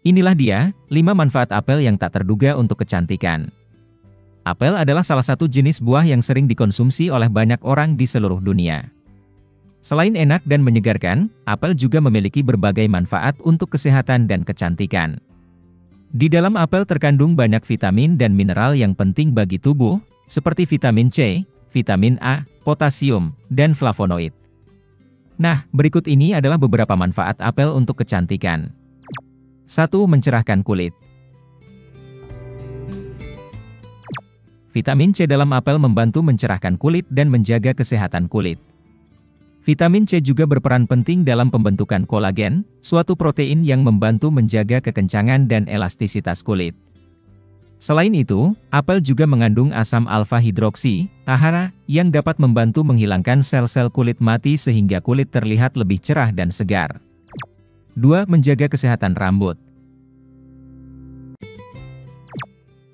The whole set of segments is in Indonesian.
Inilah dia, 5 manfaat apel yang tak terduga untuk kecantikan. Apel adalah salah satu jenis buah yang sering dikonsumsi oleh banyak orang di seluruh dunia. Selain enak dan menyegarkan, apel juga memiliki berbagai manfaat untuk kesehatan dan kecantikan. Di dalam apel terkandung banyak vitamin dan mineral yang penting bagi tubuh, seperti vitamin C, vitamin A, potasium, dan flavonoid. Nah, berikut ini adalah beberapa manfaat apel untuk kecantikan. 1. Mencerahkan kulit. Vitamin C dalam apel membantu mencerahkan kulit dan menjaga kesehatan kulit. Vitamin C juga berperan penting dalam pembentukan kolagen, suatu protein yang membantu menjaga kekencangan dan elastisitas kulit. Selain itu, apel juga mengandung asam alfa-hidroksi, AHA, yang dapat membantu menghilangkan sel-sel kulit mati sehingga kulit terlihat lebih cerah dan segar. 2. Menjaga kesehatan rambut.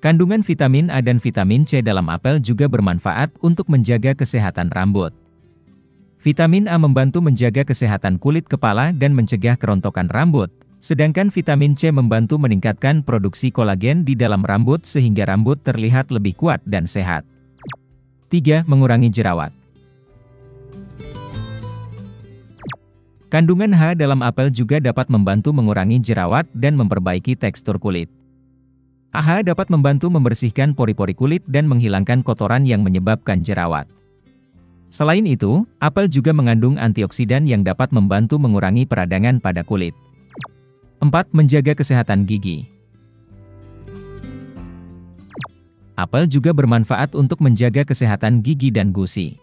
Kandungan vitamin A dan vitamin C dalam apel juga bermanfaat untuk menjaga kesehatan rambut. Vitamin A membantu menjaga kesehatan kulit kepala dan mencegah kerontokan rambut, sedangkan vitamin C membantu meningkatkan produksi kolagen di dalam rambut sehingga rambut terlihat lebih kuat dan sehat. 3. Mengurangi jerawat. Kandungan H dalam apel juga dapat membantu mengurangi jerawat dan memperbaiki tekstur kulit. AHA dapat membantu membersihkan pori-pori kulit dan menghilangkan kotoran yang menyebabkan jerawat. Selain itu, apel juga mengandung antioksidan yang dapat membantu mengurangi peradangan pada kulit. 4. Menjaga kesehatan gigi. Apel juga bermanfaat untuk menjaga kesehatan gigi dan gusi.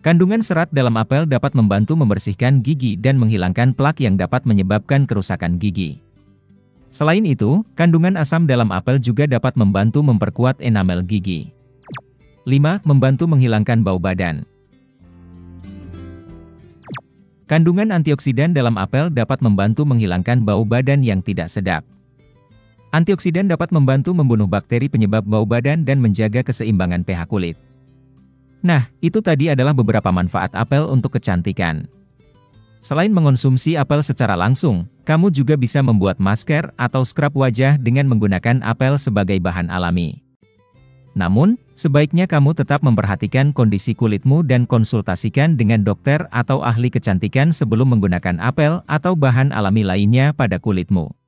Kandungan serat dalam apel dapat membantu membersihkan gigi dan menghilangkan plak yang dapat menyebabkan kerusakan gigi. Selain itu, kandungan asam dalam apel juga dapat membantu memperkuat enamel gigi. 5. Membantu menghilangkan bau badan. Kandungan antioksidan dalam apel dapat membantu menghilangkan bau badan yang tidak sedap. Antioksidan dapat membantu membunuh bakteri penyebab bau badan dan menjaga keseimbangan pH kulit. Nah, itu tadi adalah beberapa manfaat apel untuk kecantikan. Selain mengonsumsi apel secara langsung, kamu juga bisa membuat masker atau scrub wajah dengan menggunakan apel sebagai bahan alami. Namun, sebaiknya kamu tetap memperhatikan kondisi kulitmu dan konsultasikan dengan dokter atau ahli kecantikan sebelum menggunakan apel atau bahan alami lainnya pada kulitmu.